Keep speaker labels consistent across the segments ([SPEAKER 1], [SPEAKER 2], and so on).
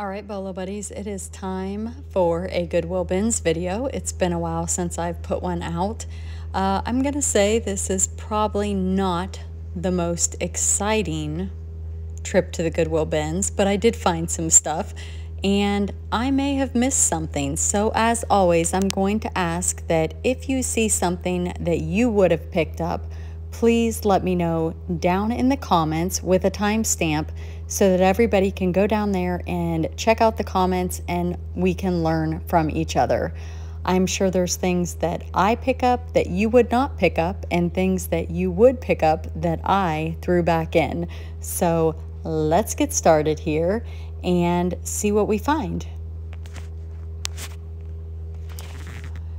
[SPEAKER 1] All right, Bolo Buddies, it is time for a Goodwill Bins video. It's been a while since I've put one out. Uh, I'm going to say this is probably not the most exciting trip to the Goodwill Bins, but I did find some stuff and I may have missed something. So as always, I'm going to ask that if you see something that you would have picked up, please let me know down in the comments with a timestamp so that everybody can go down there and check out the comments and we can learn from each other. I'm sure there's things that I pick up that you would not pick up and things that you would pick up that I threw back in. So let's get started here and see what we find.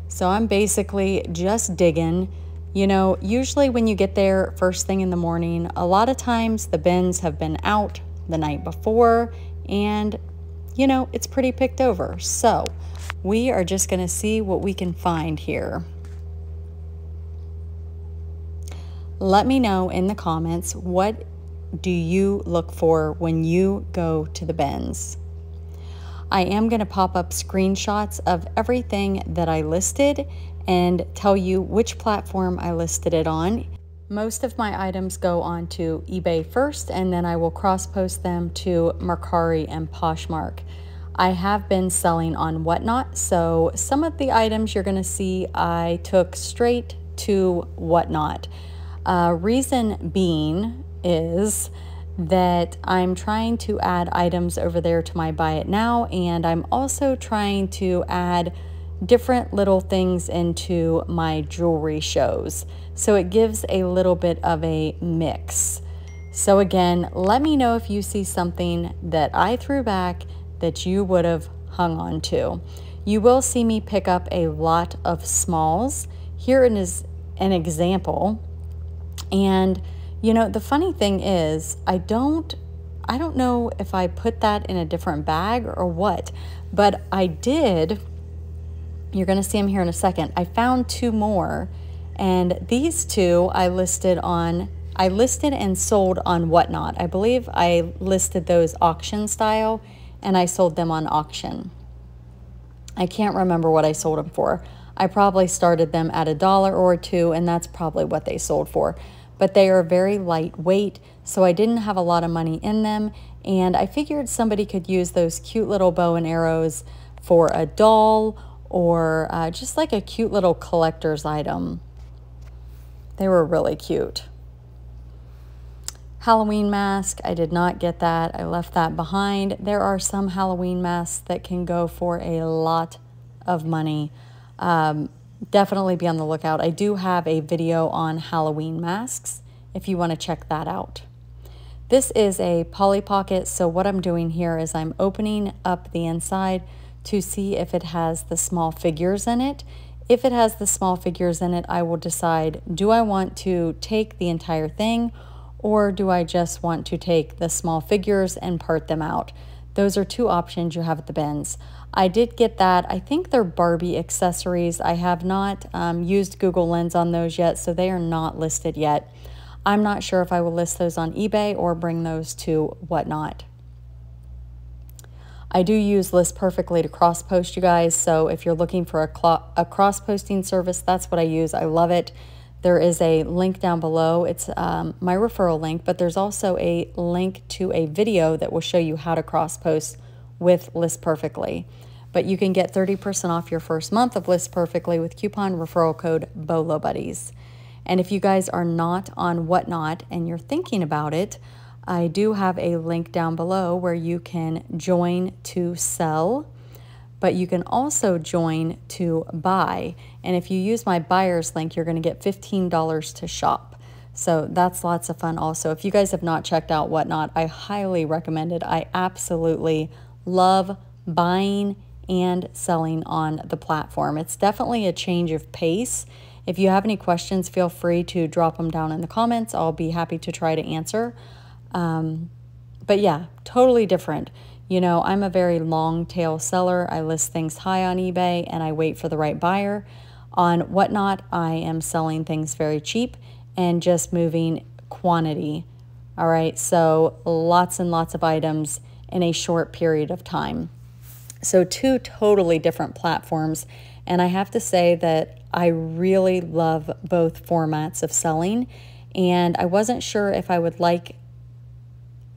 [SPEAKER 1] So I'm basically just digging. You know, usually when you get there first thing in the morning, a lot of times the bins have been out the night before and, you know, it's pretty picked over. So we are just going to see what we can find here. Let me know in the comments what do you look for when you go to the bins. I am going to pop up screenshots of everything that I listed and tell you which platform I listed it on. Most of my items go onto eBay first and then I will cross post them to Mercari and Poshmark. I have been selling on Whatnot, so some of the items you're going to see I took straight to Whatnot. Uh, reason being is that I'm trying to add items over there to my buy it now, and I'm also trying to add different little things into my jewelry shows. So it gives a little bit of a mix. So again, let me know if you see something that I threw back that you would have hung on to. You will see me pick up a lot of smalls. Here is an example. And you know, the funny thing is, I don't I don't know if I put that in a different bag or what, but I did. You're going to see them here in a second. I found two more, and these two I listed on I listed and sold on Whatnot. I believe I listed those auction style and I sold them on auction. I can't remember what I sold them for. I probably started them at a dollar or two, and that's probably what they sold for but they are very lightweight, so I didn't have a lot of money in them, and I figured somebody could use those cute little bow and arrows for a doll or uh, just like a cute little collector's item. They were really cute. Halloween mask, I did not get that. I left that behind. There are some Halloween masks that can go for a lot of money. Um, definitely be on the lookout. I do have a video on Halloween masks if you want to check that out. This is a Polly Pocket, so what I'm doing here is I'm opening up the inside to see if it has the small figures in it. If it has the small figures in it, I will decide, do I want to take the entire thing or do I just want to take the small figures and part them out? Those are two options you have at the bins. I did get that. I think they're Barbie accessories. I have not um, used Google Lens on those yet, so they are not listed yet. I'm not sure if I will list those on eBay or bring those to Whatnot. I do use List Perfectly to cross post you guys, so if you're looking for a, a cross posting service, that's what I use. I love it. There is a link down below. It's um, my referral link, but there's also a link to a video that will show you how to cross post with List Perfectly. But you can get 30% off your first month of List Perfectly with coupon referral code BOLO Buddies. And if you guys are not on Whatnot and you're thinking about it, I do have a link down below where you can join to sell but you can also join to buy. And if you use my buyer's link, you're going to get $15 to shop. So that's lots of fun also. If you guys have not checked out Whatnot, I highly recommend it. I absolutely love buying and selling on the platform. It's definitely a change of pace. If you have any questions, feel free to drop them down in the comments. I'll be happy to try to answer. Um, but yeah, totally different. You know, I'm a very long tail seller. I list things high on eBay and I wait for the right buyer. On Whatnot, I am selling things very cheap and just moving quantity. All right, so lots and lots of items in a short period of time. So, two totally different platforms. And I have to say that I really love both formats of selling. And I wasn't sure if I would like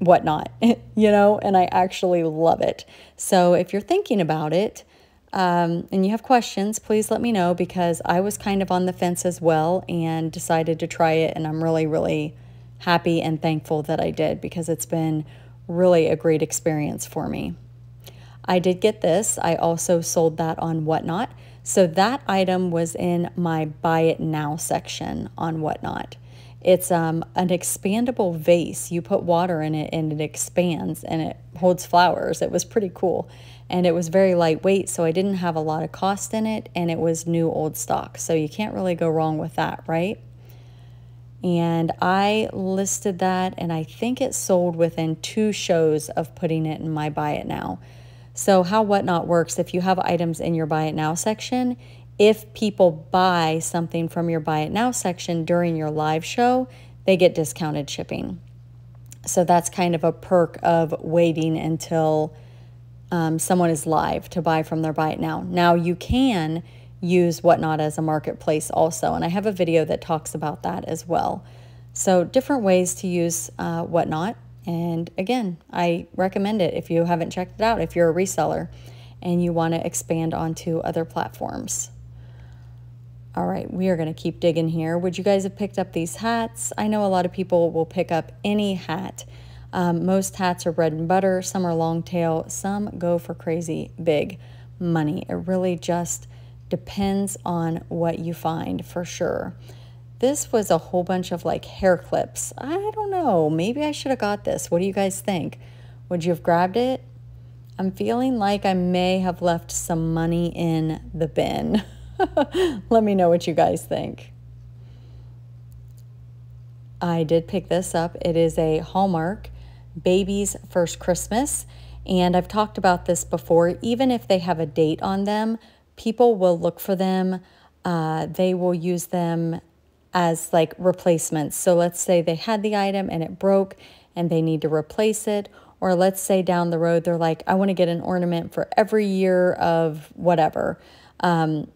[SPEAKER 1] whatnot, you know, and I actually love it. So, if you're thinking about it, um, and you have questions, please let me know because I was kind of on the fence as well and decided to try it. And I'm really, really happy and thankful that I did because it's been really a great experience for me. I did get this. I also sold that on Whatnot. So that item was in my buy it now section on Whatnot. It's um, an expandable vase. You put water in it and it expands and it holds flowers. It was pretty cool. And it was very lightweight, so I didn't have a lot of cost in it, and it was new old stock. So you can't really go wrong with that, right? And I listed that, and I think it sold within two shows of putting it in my Buy It Now. So, how Whatnot works if you have items in your Buy It Now section, if people buy something from your Buy It Now section during your live show, they get discounted shipping. So, that's kind of a perk of waiting until um, someone is live to buy from their Buy It Now. Now, you can use Whatnot as a marketplace also. And I have a video that talks about that as well. So, different ways to use uh, Whatnot. And again, I recommend it if you haven't checked it out, if you're a reseller and you want to expand onto other platforms. All right, we are going to keep digging here. Would you guys have picked up these hats? I know a lot of people will pick up any hat. Um, most hats are bread and butter, some are long tail, some go for crazy big money. It really just Depends on what you find for sure. This was a whole bunch of like hair clips. I don't know. Maybe I should have got this. What do you guys think? Would you have grabbed it? I'm feeling like I may have left some money in the bin. Let me know what you guys think. I did pick this up. It is a Hallmark Baby's First Christmas. And I've talked about this before. Even if they have a date on them, people will look for them. Uh, they will use them as like replacements. So let's say they had the item and it broke and they need to replace it. Or let's say down the road, they're like, I want to get an ornament for every year of whatever. Um,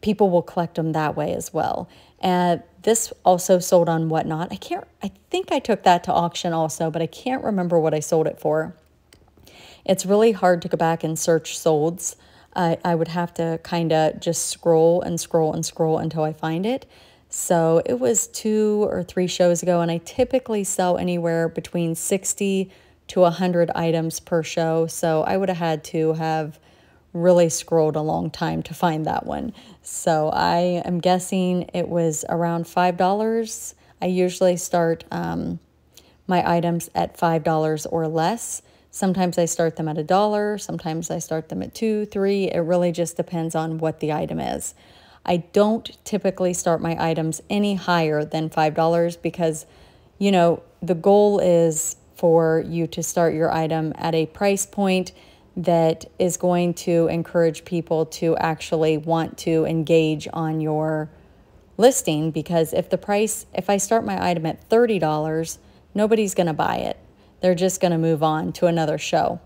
[SPEAKER 1] people will collect them that way as well. And this also sold on Whatnot. I can't, I think I took that to auction also, but I can't remember what I sold it for. It's really hard to go back and search solds I, I would have to kind of just scroll and scroll and scroll until I find it. So it was two or three shows ago, and I typically sell anywhere between 60 to 100 items per show. So I would have had to have really scrolled a long time to find that one. So I am guessing it was around $5. I usually start um, my items at $5 or less. Sometimes I start them at a dollar, sometimes I start them at two, three. It really just depends on what the item is. I don't typically start my items any higher than $5 because, you know, the goal is for you to start your item at a price point that is going to encourage people to actually want to engage on your listing because if the price if I start my item at $30, nobody's going to buy it they're just going to move on to another show.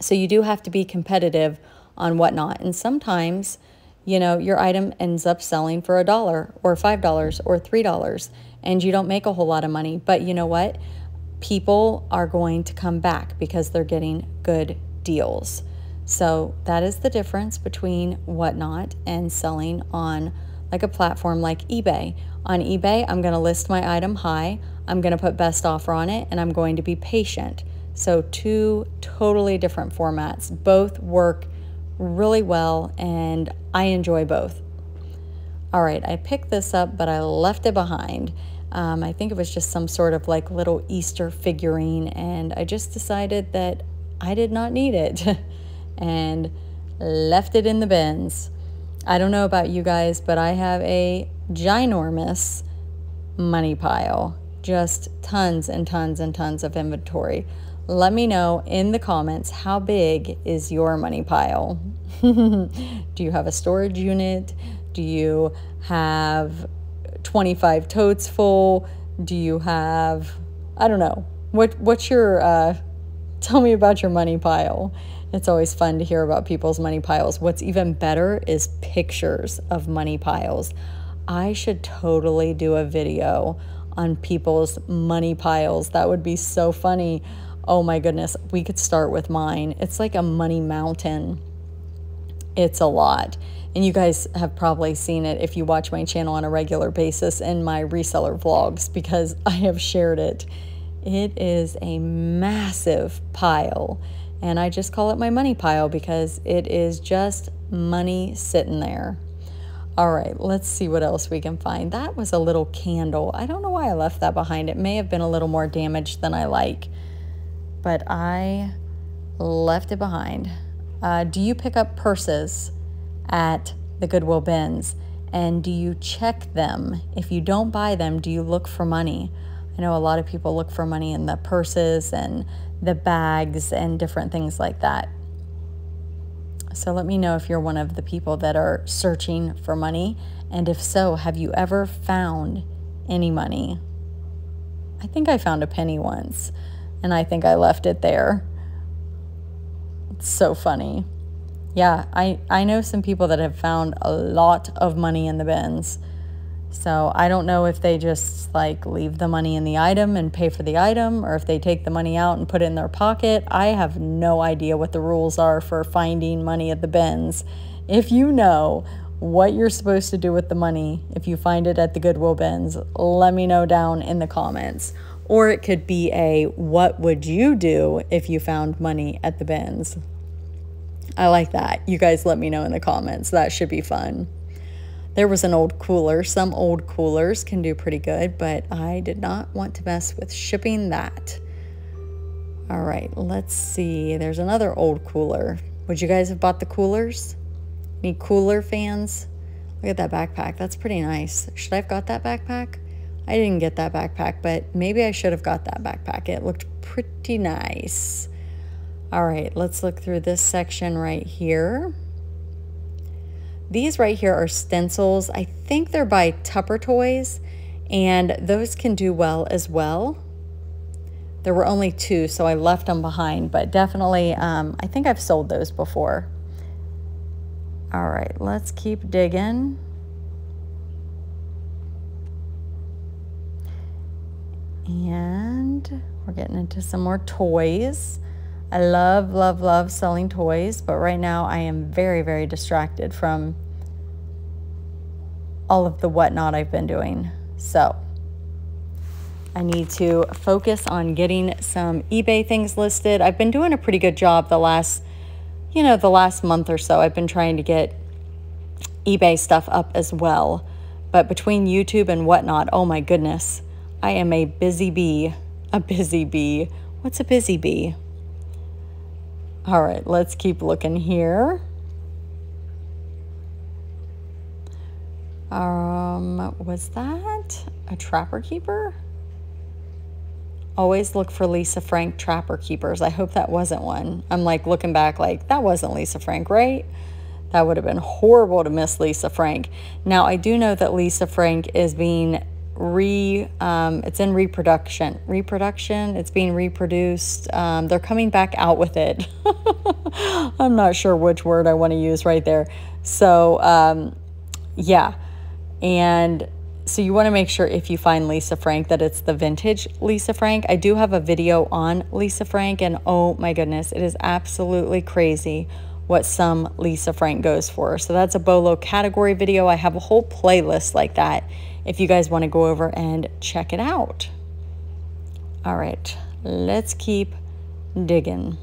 [SPEAKER 1] So you do have to be competitive on whatnot. And sometimes, you know, your item ends up selling for a dollar or $5 or $3 and you don't make a whole lot of money. But you know what? People are going to come back because they're getting good deals. So that is the difference between whatnot and selling on like a platform like eBay. On eBay, I'm going to list my item high. I'm going to put best offer on it and I'm going to be patient. So, two totally different formats. Both work really well and I enjoy both. All right, I picked this up, but I left it behind. Um, I think it was just some sort of like little Easter figurine, and I just decided that I did not need it and left it in the bins. I don't know about you guys, but I have a ginormous money pile just tons and tons and tons of inventory. Let me know in the comments how big is your money pile? Do you have a storage unit? Do you have 25 totes full? Do you have, I don't know, what, what's your uh, Tell me about your money pile. It's always fun to hear about people's money piles. What's even better is pictures of money piles. I should totally do a video on people's money piles. That would be so funny. Oh my goodness, we could start with mine. It's like a money mountain. It's a lot. And you guys have probably seen it if you watch my channel on a regular basis in my reseller vlogs because I have shared it. It is a massive pile. And I just call it my money pile because it is just money sitting there. All right, let's see what else we can find. That was a little candle. I don't know why I left that behind. It may have been a little more damaged than I like, but I left it behind. Uh, do you pick up purses at the Goodwill bins? And do you check them? If you don't buy them, do you look for money? I know a lot of people look for money in the purses and the bags and different things like that. So let me know if you're one of the people that are searching for money. And if so, have you ever found any money? I think I found a penny once and I think I left it there. It's so funny. Yeah, I, I know some people that have found a lot of money in the bins. So I don't know if they just like leave the money in the item and pay for the item or if they take the money out and put it in their pocket. I have no idea what the rules are for finding money at the bins. If you know what you're supposed to do with the money if you find it at the Goodwill bins, let me know down in the comments. Or it could be a what would you do if you found money at the bins? I like that. You guys let me know in the comments. That should be fun. There was an old cooler. Some old coolers can do pretty good, but I did not want to mess with shipping that. All right, let's see. There's another old cooler. Would you guys have bought the coolers? Any cooler fans? Look at that backpack. That's pretty nice. Should I have got that backpack? I didn't get that backpack, but maybe I should have got that backpack. It looked pretty nice. All right, let's look through this section right here. These right here are stencils. I think they're by Tupper Toys, and those can do well as well. There were only two, so I left them behind, but definitely, um, I think I've sold those before. All right, let's keep digging. And we're getting into some more toys. I love, love, love selling toys, but right now I am very, very distracted from all of the whatnot I've been doing. So I need to focus on getting some eBay things listed. I've been doing a pretty good job the last, you know, the last month or so. I've been trying to get eBay stuff up as well. But between YouTube and whatnot, oh my goodness, I am a busy bee. A busy bee. What's a busy bee? All right, let's keep looking here. Um, was that a trapper keeper? Always look for Lisa Frank trapper keepers. I hope that wasn't one. I'm like looking back like that wasn't Lisa Frank, right? That would have been horrible to miss Lisa Frank. Now, I do know that Lisa Frank is being re um, it's in reproduction. Reproduction it's being reproduced. Um, they're coming back out with it. I'm not sure which word i want to use right there. So um, yeah. And so you want to make sure if you find lisa frank that it's the vintage lisa frank. I do have a video on lisa frank and oh my goodness it is absolutely crazy what some lisa frank goes for. So that's a bolo category video. I have a whole playlist like that if you guys want to go over and check it out. All right, let's keep digging.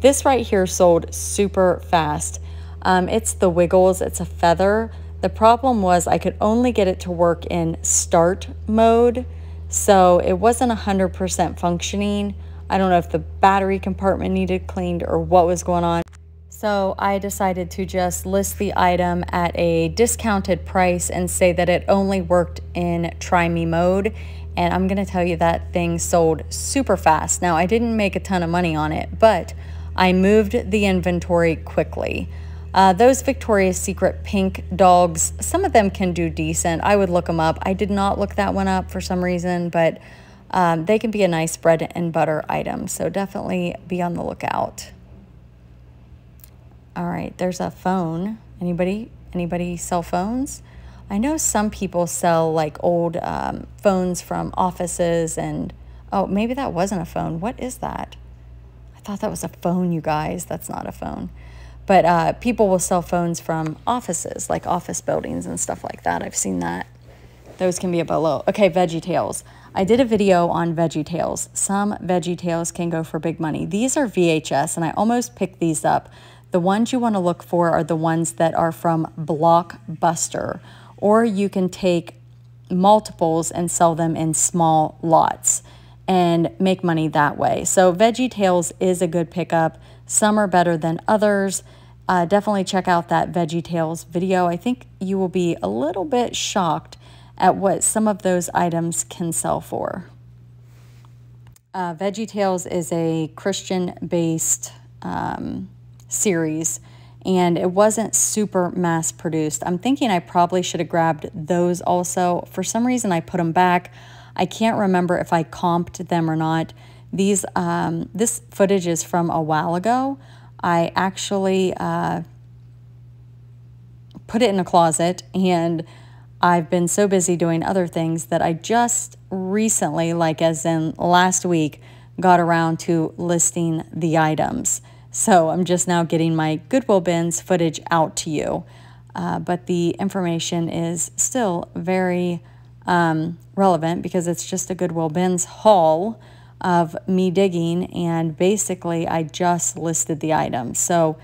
[SPEAKER 1] This right here sold super fast. Um, it's the Wiggles, it's a feather. The problem was I could only get it to work in start mode, so it wasn't 100% functioning. I don't know if the battery compartment needed cleaned or what was going on. So I decided to just list the item at a discounted price and say that it only worked in try me mode. And I'm going to tell you that thing sold super fast. Now, I didn't make a ton of money on it, but I moved the inventory quickly. Uh, those Victoria's Secret pink dogs, some of them can do decent. I would look them up. I did not look that one up for some reason, but Um, they can be a nice bread and butter item, so definitely be on the lookout. All right, there's a phone. Anybody? Anybody sell phones? I know some people sell like old um, phones from offices and oh, maybe that wasn't a phone. What is that? I thought that was a phone, you guys. That's not a phone. But uh, people will sell phones from offices, like office buildings and stuff like that. I've seen that. Those can be a BOLO. Okay, Veggie Tales. I did a video on Veggie Tales. Some Veggie Tales can go for big money. These are VHS, and I almost picked these up. The ones you want to look for are the ones that are from Blockbuster, or you can take multiples and sell them in small lots and make money that way. So Veggie Tales is a good pickup. Some are better than others. Uh, definitely check out that Veggie Tales video. I think you will be a little bit shocked at what some of those items can sell for. Uh, Veggie Tales is a Christian-based um, series, and it wasn't super mass produced. I'm thinking I probably should have grabbed those also. For some reason, I put them back. I can't remember if I comped them or not. These um, this footage is from a while ago. I actually uh, put it in a closet and I've been so busy doing other things that I just recently, like as in last week, got around to listing the items. So I'm just now getting my Goodwill bins footage out to you. Uh, but the information is still very um, relevant because it's just a Goodwill bins haul of me digging and basically I just listed the items. So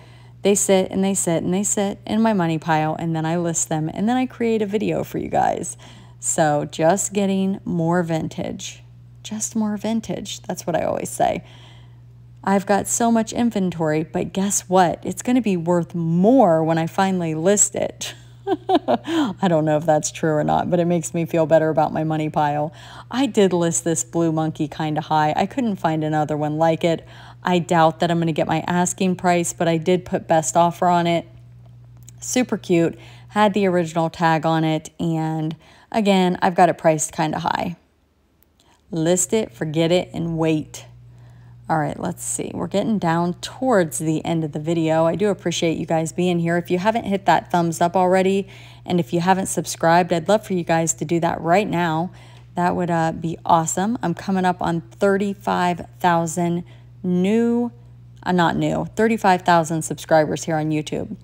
[SPEAKER 1] they sit and they sit and they sit in my money pile and then I list them and then I create a video for you guys. So just getting more vintage, just more vintage. That's what I always say. I've got so much inventory, but guess what? It's going to be worth more when I finally list it. I don't know if that's true or not, but it makes me feel better about my money pile. I did list this blue monkey kind of high. I couldn't find another one like it. I doubt that I'm going to get my asking price, but I did put best offer on it. Super cute. Had the original tag on it. And again, I've got it priced kind of high. List it, forget it, and wait. All right, let's see. We're getting down towards the end of the video. I do appreciate you guys being here. If you haven't hit that thumbs up already, and if you haven't subscribed, I'd love for you guys to do that right now. That would uh, be awesome. I'm coming up on 35,000 new, uh, not new, 35,000 subscribers here on YouTube.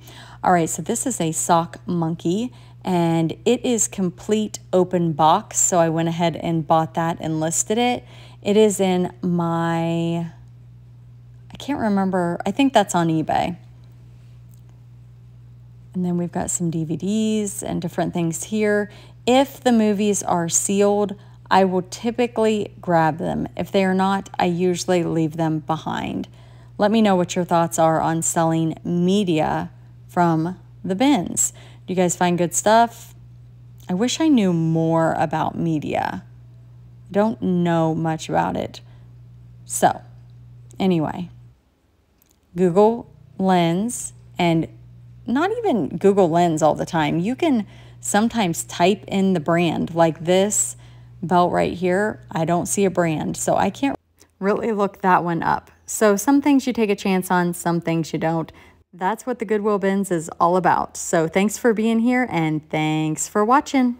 [SPEAKER 1] All right, so this is a sock monkey and it is complete open box. So I went ahead and bought that and listed it. It is in my I can't remember. I think that's on eBay. And then we've got some DVDs and different things here. If the movies are sealed, I will typically grab them. If they are not, I usually leave them behind. Let me know what your thoughts are on selling media from the bins. Do you guys find good stuff? I wish I knew more about media. I don't know much about it. So, anyway, Google Lens and not even Google Lens all the time. You can sometimes type in the brand like this belt right here. I don't see a brand, so I can't really look that one up. So some things you take a chance on, some things you don't. That's what the Goodwill Bins is all about. So thanks for being here and thanks for watching.